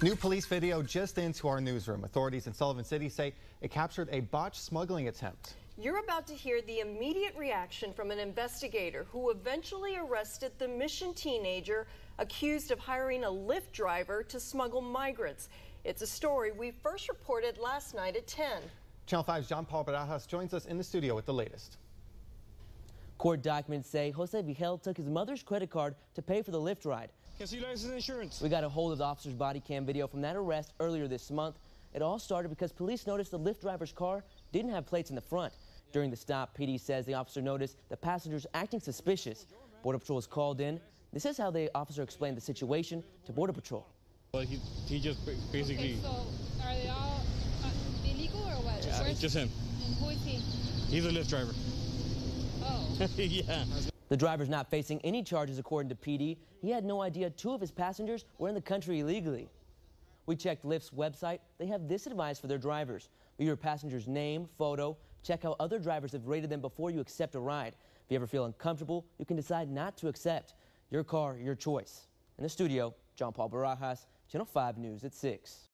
New police video just into our newsroom. Authorities in Sullivan City say it captured a botched smuggling attempt. You're about to hear the immediate reaction from an investigator who eventually arrested the Mission teenager accused of hiring a Lyft driver to smuggle migrants. It's a story we first reported last night at 10. Channel 5's John Paul Barajas joins us in the studio with the latest. Court documents say Jose Vigil took his mother's credit card to pay for the Lyft ride. Can see license insurance. We got a hold of the officer's body cam video from that arrest earlier this month. It all started because police noticed the Lyft driver's car didn't have plates in the front. During the stop, PD says the officer noticed the passengers acting suspicious. Border Patrol was called in. This is how the officer explained the situation to Border Patrol. Well, he, he just basically. Okay, so are they all uh, illegal or what? Yeah, Where's- just him. And who is he? He's a Lyft driver. Yeah. The driver's not facing any charges according to PD. He had no idea two of his passengers were in the country illegally. We checked Lyft's website. They have this advice for their drivers. Your passenger's name, photo, check how other drivers have rated them before you accept a ride. If you ever feel uncomfortable, you can decide not to accept. Your car, your choice. In the studio, John Paul Barajas, Channel 5 News at 6.